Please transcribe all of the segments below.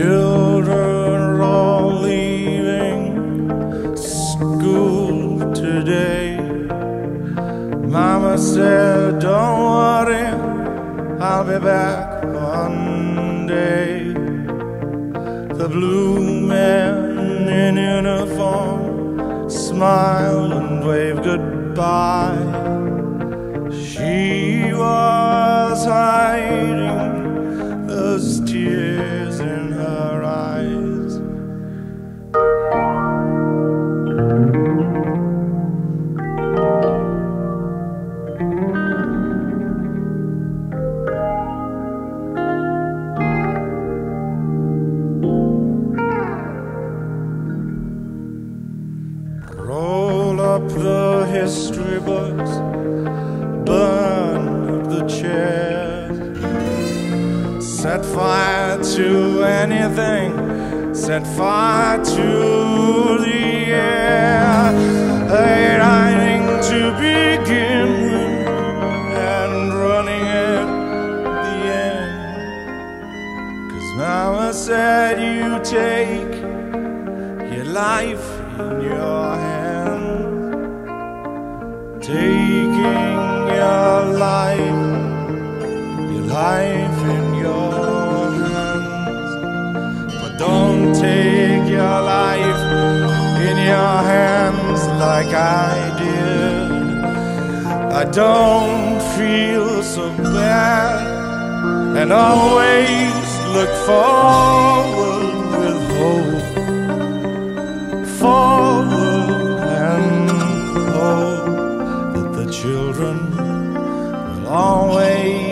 children are all leaving school today. Mama said, Don't worry, I'll be back one day. The blue man in uniform smiled and waved goodbye. She was set fire to the air. Ain't hiding to begin with and running at the end. Cause Mama said you take your life in your hands, taking I did. I don't feel so bad and always look forward with hope forward and hope that the children will always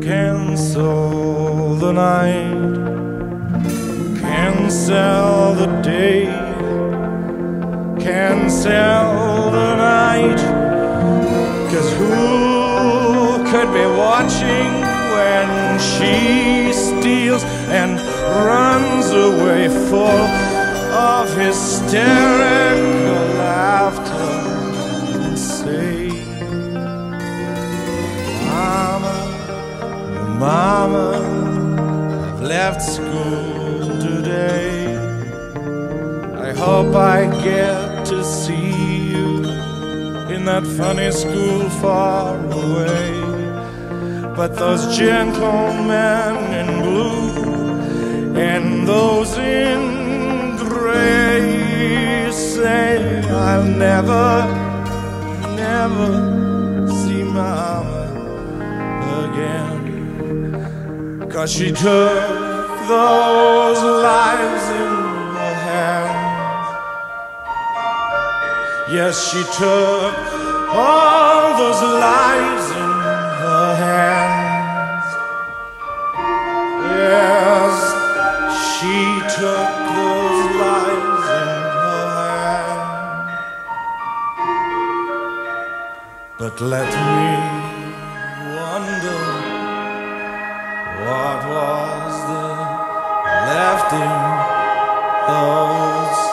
cancel the night, cancel the day, cancel the night. Cause who could be watching when she steals and runs away full of hysterical left school today. I hope I get to see you in that funny school far away. But those gentlemen in blue and those in gray say I'll never never see mama again. Cause she took those lives in her hands. Yes, she took all those lives in her hands. Yes, she took those lives in her hands. But let me wonder what was there in those